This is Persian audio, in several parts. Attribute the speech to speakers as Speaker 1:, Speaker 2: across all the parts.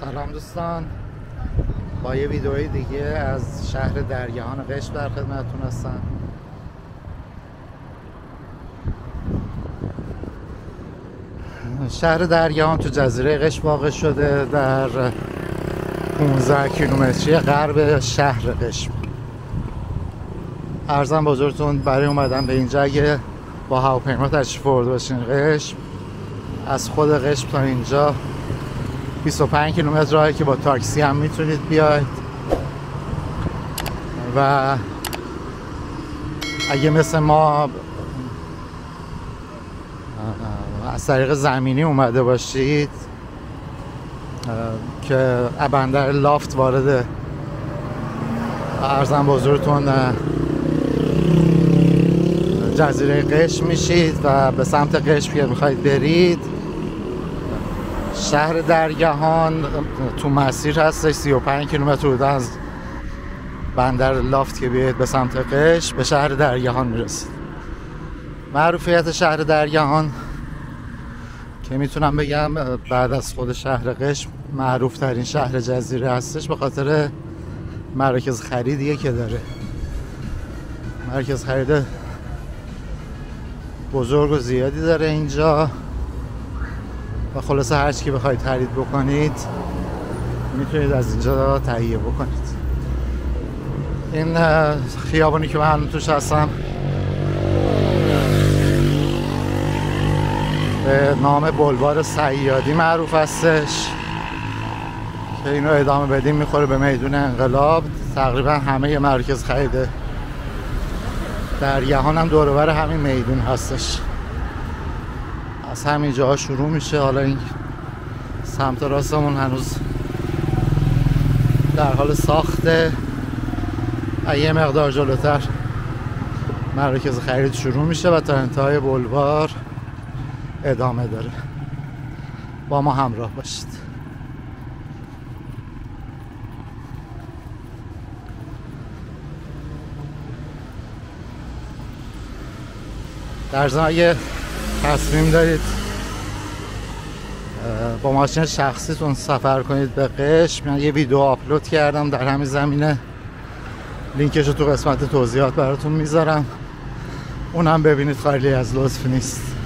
Speaker 1: سلام دوستان. با یه ویدئوی دیگه از شهر درگهان قشم در خدمتتون هستم. شهر درگهان تو جزیره قشم واقع شده در 15 کیلومتری غرب شهر قشم ارزم بزرگتون برای اومدن به اینجا اگه با هواپیما تشریف برده باشین قشم از خود قشم تا اینجا 25 کیلومتر راهی که با تاکسی هم می‌تونید بیاید. و اگه مثل ما از طریق زمینی اومده باشید که بندر لافت وارد ارزم بزرگتون جزیره قشم میشید و به سمت قشم که می‌خواید برید شهر درگهان تو مسیر هستش 35 کیلومتر بوده از بندر لافت که بیاید به سمت قش به شهر درگهان می‌رسید. معروفیت شهر درگهان که می‌تونم بگم بعد از خود شهر قش معروف ترین شهر جزیره هستش به خاطر مراکز خریدیه که داره. مرکز خرید بزرگ و زیادی داره اینجا. خلاصه هر چی که بخواید خرید بکنید می‌تونید از اینجا تهیه بکنید. این خیابانی که من توش هستم به نام بلوار سیادی معروف هستش که اینو ادامه بدیم می‌خوره به میدون انقلاب. تقریبا همه مرکز خریده در یهان هم دوربر همین میدون هستش. از همین جاها شروع میشه. حالا این سمت راستمون هنوز در حال ساخته یه مقدار جلوتر مرکز خرید شروع میشه و تا انتهای بلوار ادامه داره. با ما همراه باشید. در اگه تصمیم دارید؟ با ماشین شخصیتون سفر کنید به قشم؟ من یه ویدیو آپلود کردم در همین زمینه. لینکش رو تو قسمت توضیحات براتون می‌ذارم. اونم ببینید خیلی از لطف نیست.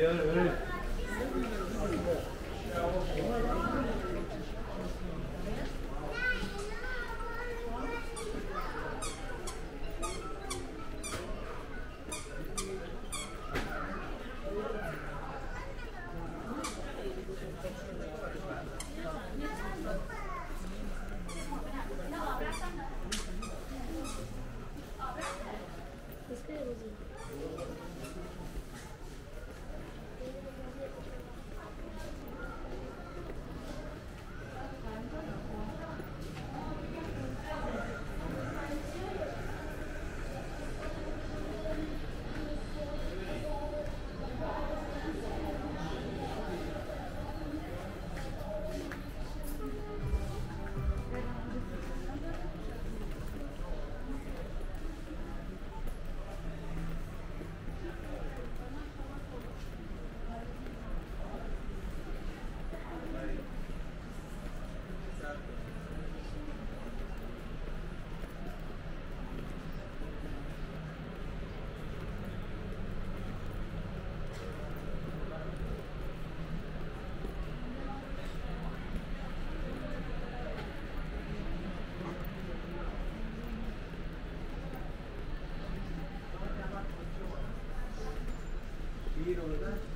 Speaker 1: yeah, yeah. need a river?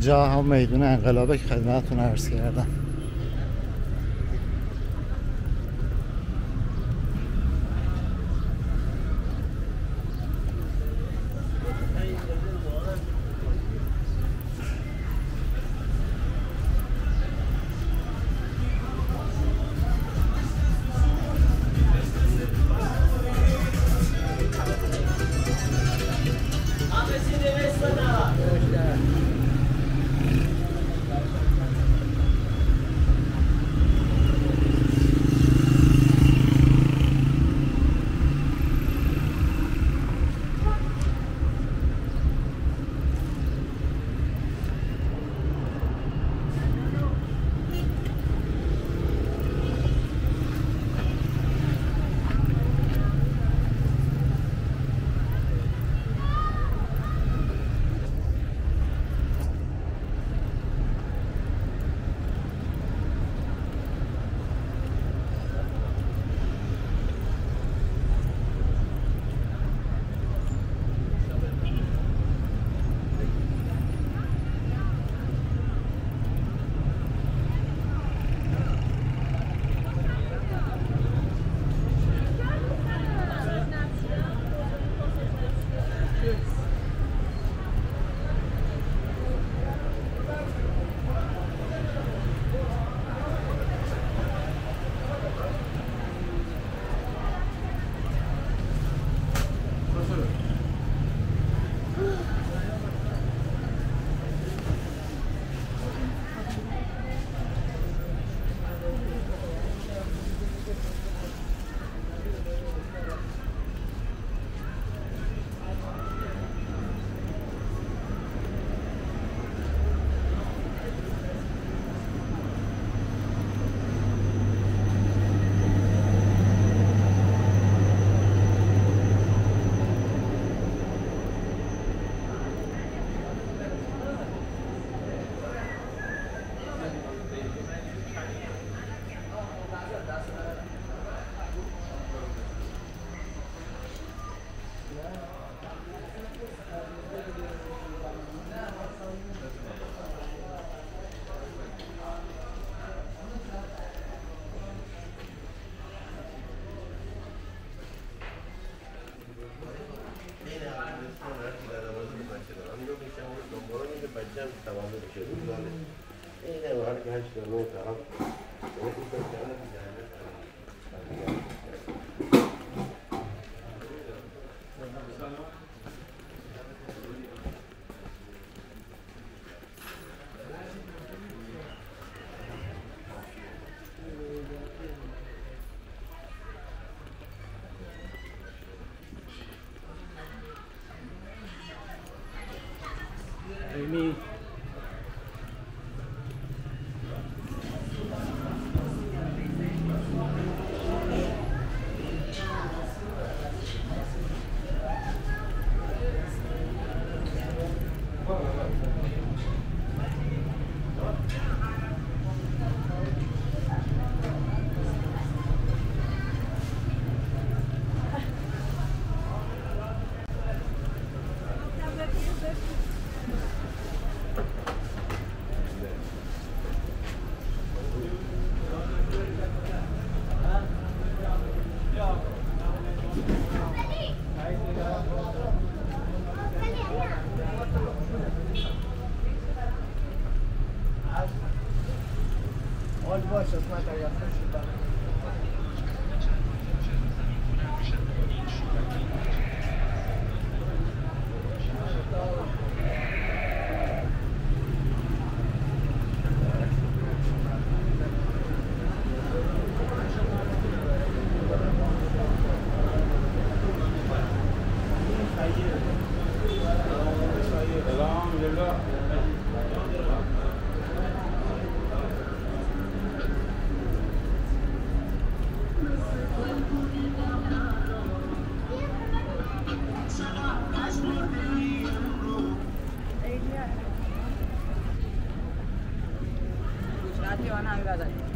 Speaker 1: اینجا هم میدون انقلاب که خدمتتون عرض کردم.
Speaker 2: عايش
Speaker 3: في أمريكا يا رب watch Kaan'a birader.